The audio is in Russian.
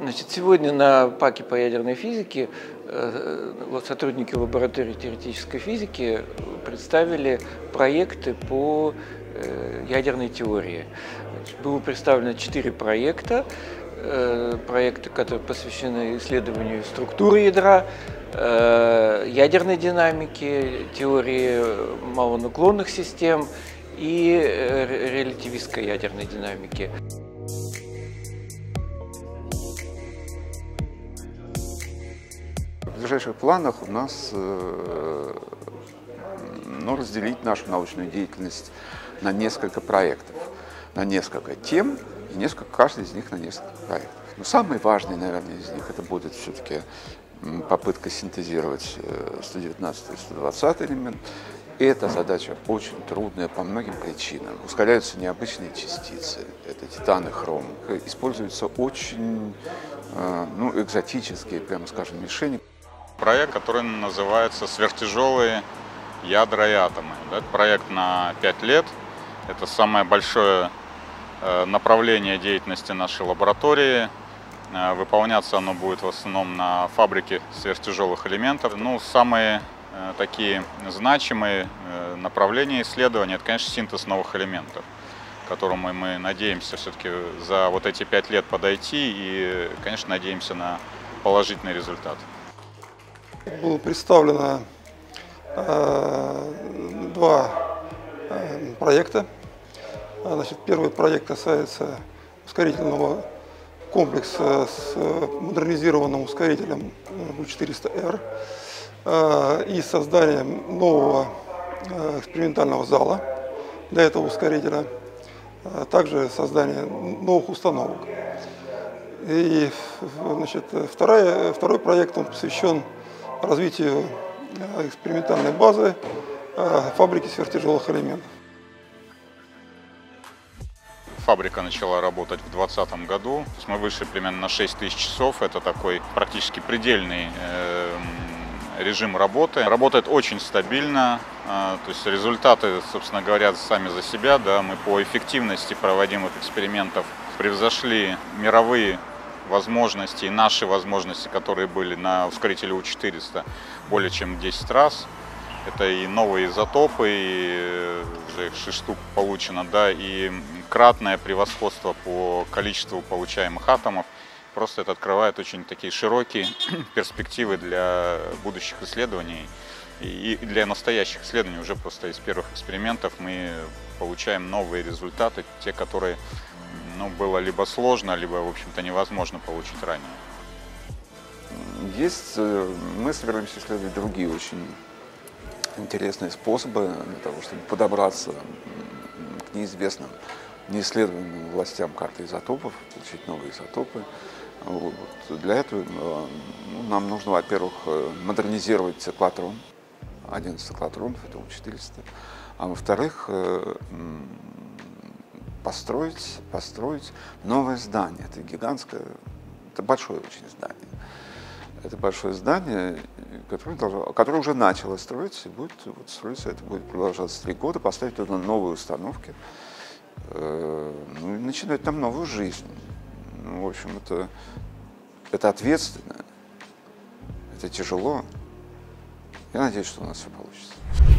Значит, сегодня на ПАКе по ядерной физике э, вот сотрудники лаборатории теоретической физики представили проекты по э, ядерной теории. Значит, было представлено четыре проекта. Э, проекты, которые посвящены исследованию структуры ядра, ядерной динамики, теории малонуклонных систем и релятивистской ядерной динамики. Ближайших планах у нас э, ну, разделить нашу научную деятельность на несколько проектов, на несколько тем, и несколько, каждый из них на несколько проектов. Но самый важный, наверное, из них это будет все-таки попытка синтезировать 119 и 120 элемент. И эта задача очень трудная по многим причинам. Ускоряются необычные частицы, это титан и хром. Используются очень э, ну, экзотические, прямо скажем, мишени проект, который называется «Сверхтяжелые ядра и атомы». Это проект на 5 лет. Это самое большое э, направление деятельности нашей лаборатории. Э, выполняться оно будет в основном на фабрике сверхтяжелых элементов. Ну, самые э, такие значимые направления исследования – это, конечно, синтез новых элементов, к которому мы надеемся все-таки за вот эти пять лет подойти и, конечно, надеемся на положительный результат. Было представлено э, два э, проекта. Значит, первый проект касается ускорительного комплекса с модернизированным ускорителем U400R э, и созданием нового э, экспериментального зала для этого ускорителя, а также создание новых установок. И значит, вторая, второй проект он посвящен развитию э, экспериментальной базы э, фабрики сверхтяжелых элементов. Фабрика начала работать в 2020 году. Мы вышли примерно на 6 тысяч часов. Это такой практически предельный э, режим работы. Работает очень стабильно, то есть результаты, собственно, говорят сами за себя. Да, мы по эффективности проводимых экспериментов превзошли мировые возможности и наши возможности, которые были на ускорителе У-400, более чем 10 раз. Это и новые изотопы, и уже их 6 штук получено, да, и кратное превосходство по количеству получаемых атомов. Просто это открывает очень такие широкие перспективы для будущих исследований и для настоящих исследований. Уже просто из первых экспериментов мы получаем новые результаты, те, которые ну, было либо сложно, либо, в общем-то, невозможно получить ранее. Есть, э, мы собираемся исследовать другие очень интересные способы для того, чтобы подобраться к неизвестным, неисследованным властям карты изотопов, получить новые изотопы. Вот. Для этого э, ну, нам нужно, во-первых, э, модернизировать циклотрон, один из циклотронов, это У-400, а во-вторых, построить, построить новое здание. Это гигантское, это большое очень здание. Это большое здание, которое, должно, которое уже начало строиться, и будет вот, строиться, это будет продолжаться три года, поставить туда новые установки, э, ну, и начинать там новую жизнь. Ну, в общем, это, это ответственно, это тяжело. Я надеюсь, что у нас все получится.